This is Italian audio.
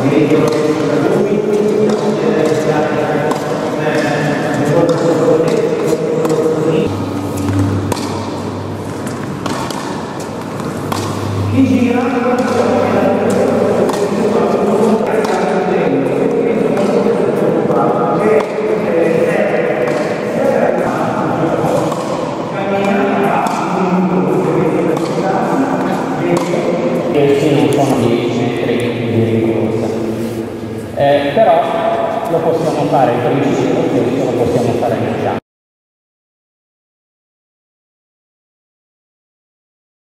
questi Eh, però lo possiamo fare in principio,